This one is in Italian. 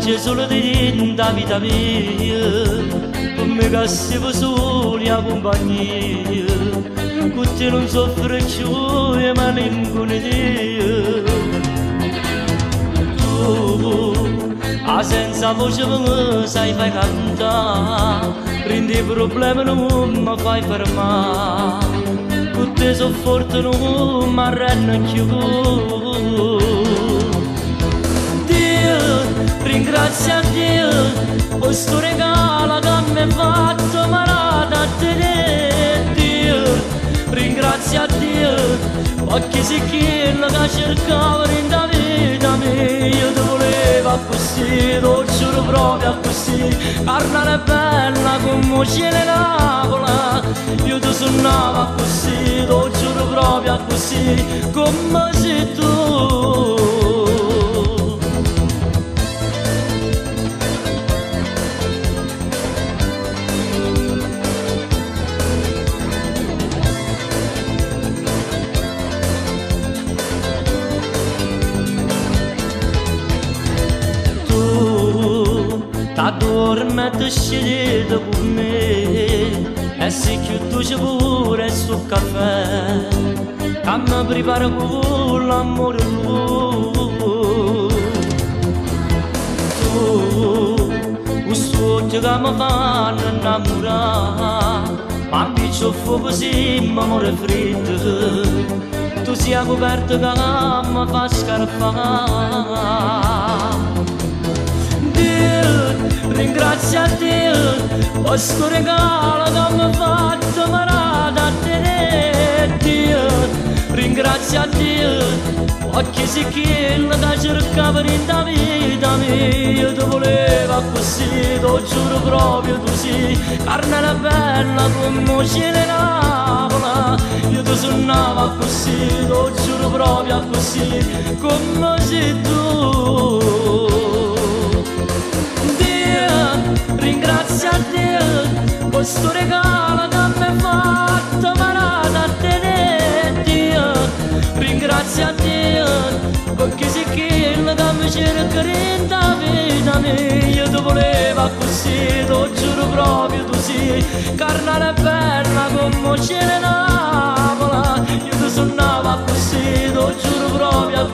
tracce solo di da vita mia. Come che siamo soli a compagnia. Con te non soffre più e ma nemmeno Dio. Tu a senza voce mi sai fai cantare. Prendi i problemi non mi fai fermare. Con te sono forte non mi arrenno più ringrazia a Dio perché si quello che cercavo da vita mia. Io ti volevo così lo giuro proprio così carne bella come cielo l'agola. Io ti suonavo così lo giuro proprio così come sei tu dormete scegliete con me e se chiudo c'è pure sul caffè che mi prepara con l'amore tuo tu questo occhio che mi fanno innamorare scarpare ringrazia Dio questo regalo che mi ha fatto marata a te Dio. Ringrazia Dio perché si quello che cercava in da vita mia tu voleva così ti giuro proprio tu sì. Carne bella come cielo Napola io ti suonava così ti giuro proprio così come sei tu questo regalo che mi fatto marata a te Dio ringrazia Dio perché sei quello che mi cerca da vita mia. Ti volevo così ti giuro proprio tu sì. Carnale bella come cielo Napola io ti suonavo così ti giuro proprio